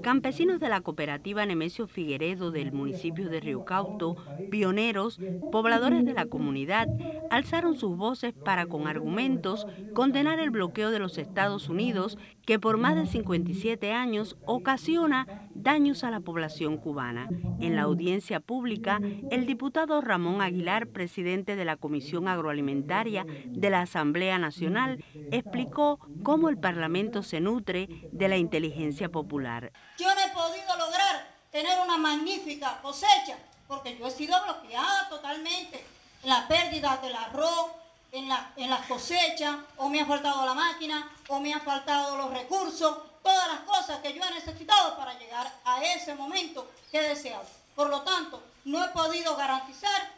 Campesinos de la cooperativa Nemesio Figueredo del municipio de Río Cauto, pioneros, pobladores de la comunidad, alzaron sus voces para con argumentos condenar el bloqueo de los Estados Unidos que por más de 57 años ocasiona daños a la población cubana. En la audiencia pública, el diputado Ramón Aguilar, presidente de la Comisión Agroalimentaria de la Asamblea Nacional, explicó cómo el Parlamento se nutre de la inteligencia popular. Yo no he podido lograr tener una magnífica cosecha porque yo he sido bloqueada totalmente en la pérdida del arroz, en, la, en las cosechas, o me ha faltado la máquina, o me han faltado los recursos, todas las cosas que yo he necesitado para llegar a ese momento que he deseado. Por lo tanto, no he podido garantizar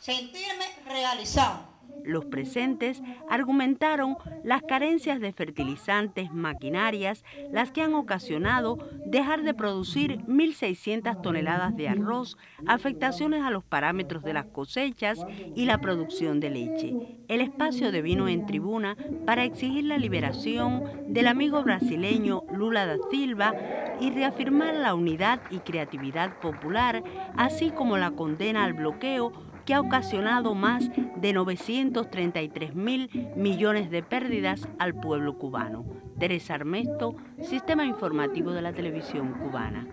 sentirme realizado. Los presentes argumentaron las carencias de fertilizantes, maquinarias, las que han ocasionado dejar de producir 1.600 toneladas de arroz, afectaciones a los parámetros de las cosechas y la producción de leche. El espacio de vino en tribuna para exigir la liberación del amigo brasileño Lula da Silva y reafirmar la unidad y creatividad popular, así como la condena al bloqueo que ha ocasionado más de 933 mil millones de pérdidas al pueblo cubano. Teresa Armesto, Sistema Informativo de la Televisión Cubana.